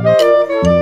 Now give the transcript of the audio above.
Música